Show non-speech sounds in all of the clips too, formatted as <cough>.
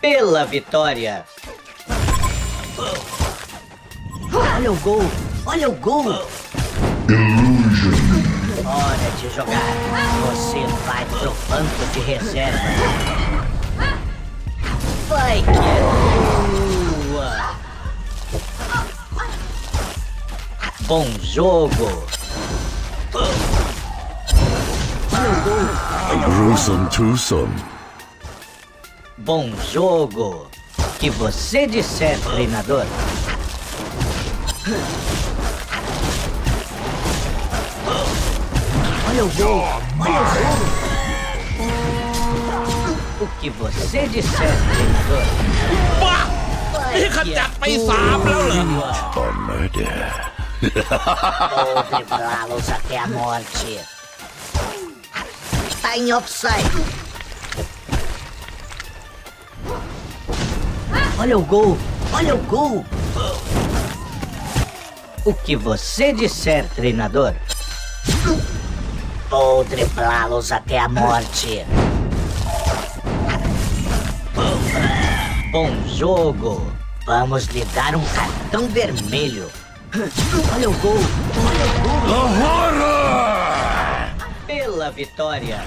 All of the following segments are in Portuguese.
Pela vitória. Olha o gol! Olha o gol! Hora de jogar. Você vai pro banco de reserva. Vai que é tua. Bom jogo. Gruesome twosome Bom jogo. Que você disser, treinador. Olha o gol! Olha o gol! O que você disser, treinador. บ้า Vai นี่ข que จัด é ไปสามแล้วเหรอ tua. Or murder. Vou driblá-los até a morte. Tá em offside! Olha o gol! Olha o gol! O que você disser, treinador. Vou driblá-los até a morte. Bom jogo. Vamos lhe dar um cartão vermelho. Olha o gol! Olha o gol! Pela vitória.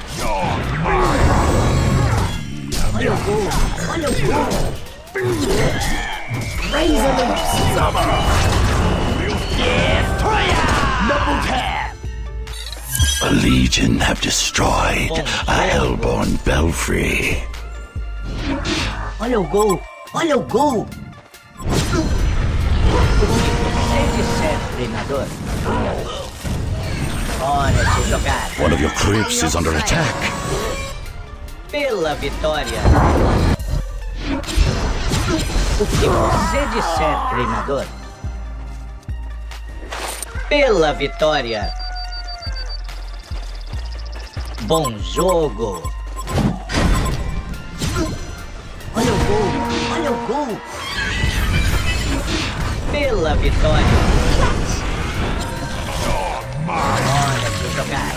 Olha o gol! Olha o gol! A legion have destroyed a hellborn belfry. Olha o gol! Olha o gol! Você disser, treinador. Hora de jogar. One of your crypts is under attack. Pela vitória. O que você disser, treinador. Pela vitória. Bom jogo. Olha o gol! Olha o gol! Pela vitória. Hora de jogar.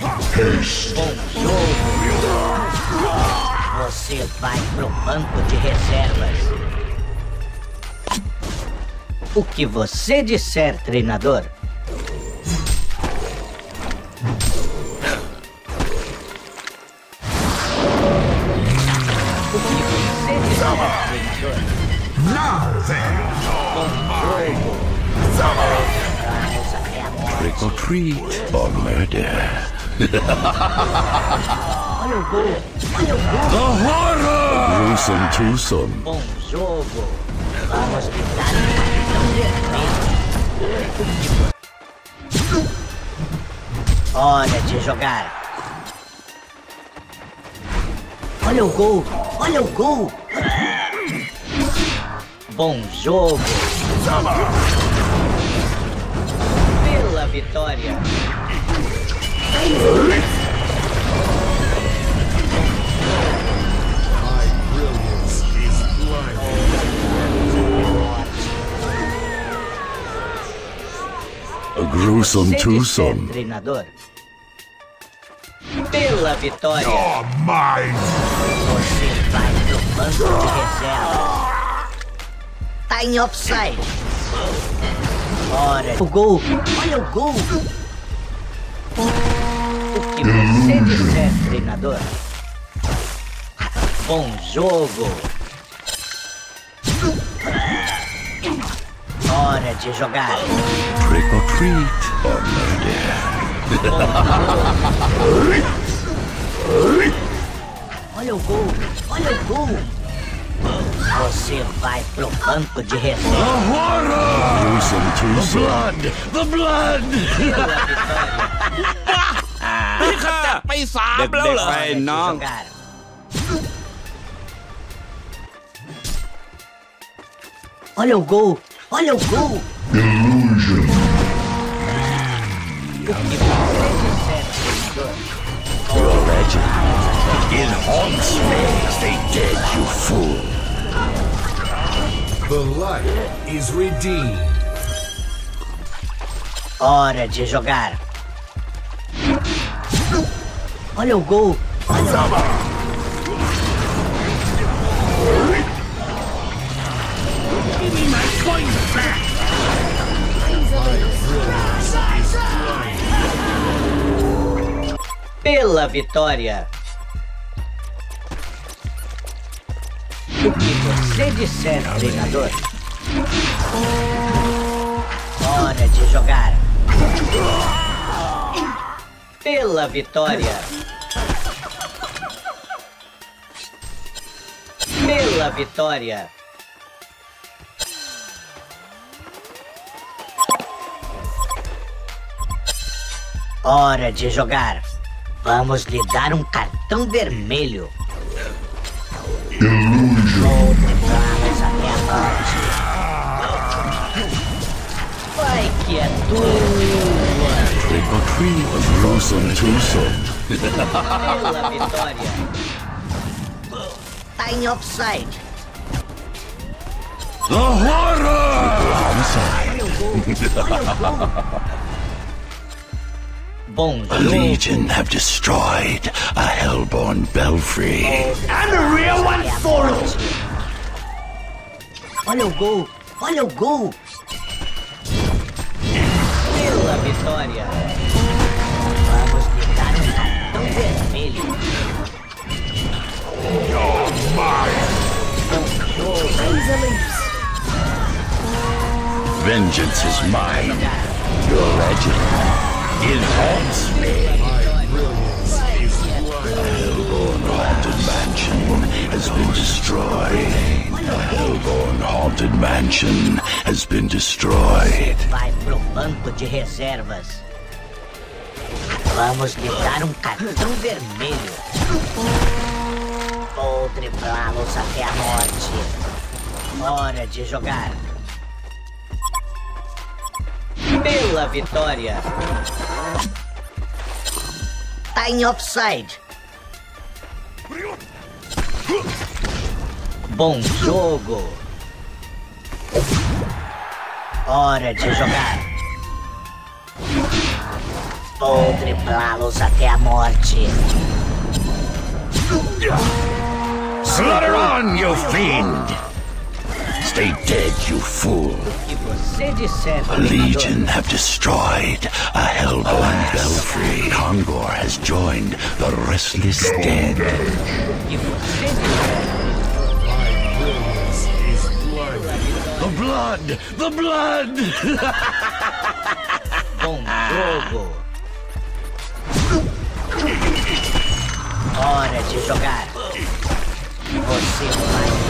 Bom jogo. Você vai pro banco de reservas. O que você disser, treinador. O que você disser, treinador. Vamos até a morte. Trick or treat or murder. <laughs> Olha! Olha o gol! Gruesome twosome. Bom jogo. Vamos vermelho. Hora de jogar. Olha o gol! Olha o gol! Bom jogo. Pela vitória. A gruesome twosome. treinador. Pela vitória. Você vai pro banco de reserva. Tá em offside! Hora O gol! Olha o gol! O que você disser, treinador. Bom jogo. hora de jogar. Trick or treat or murder. olha o gol, olha o gol. Você vai pro banco de reserva. The horror! The blood! The blood! Hindi ka dapat may sablaw lang. Ay. Olha o gol! Olha o gol! Treinador. Your legend. It haunts me. Stay dead, you fool. The light is redeemed. Hora de jogar. Olha o gol! Pela vitória. O que você disser, treinador. Hora de jogar. Pela vitória. Pela vitória. Hora de jogar. Vamos lhe dar um cartão vermelho. Vai que é tua. Trick or treat, gruesome twosome. Pela vitória. Tá em offside. The horror! Homicide. Bom A jogo. legion have destroyed a hellborn belfry. And a real one for Olha o gol! Olha o gol! Pela vitória! Vamos lhe dar um cartão vermelho. Vengeance is mine. Your legend. Haunts me. Hellborn Haunted Mansion has been destroyed. The Hellborn Haunted Mansion has been destroyed. Vai pro banco de reservas. Vamos lhe dar um cartão vermelho. Vou driblá-los até a morte. Hora de jogar. Pela vitória. Tá em offside. Bom jogo. Hora de jogar. Vou driblá-los até a morte. Slaughter on, you fiend! Stay dead, you fool. O que você disser, A treinador. legion have destroyed a hellborn belfry. Kongor has joined the restless dead. O que você disser. The blood! The blood! Bom jogo. Hora de jogar. Você vai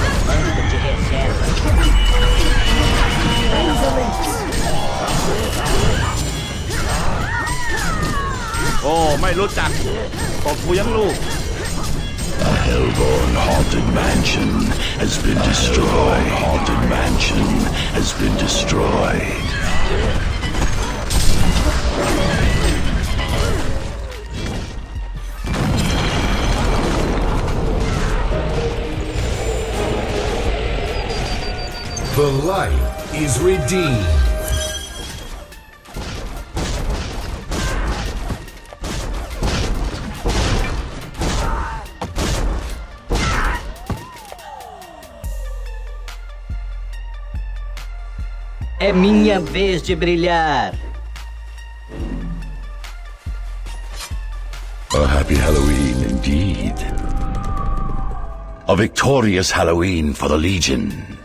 โอ้ไม่รู้จักตบกูยังลูก A hellborn haunted mansion has been destroyed. Haunted mansion has been destroyed. The light is redeemed. É minha vez de brilhar. A happy Halloween indeed. A victorious Halloween for the Legion.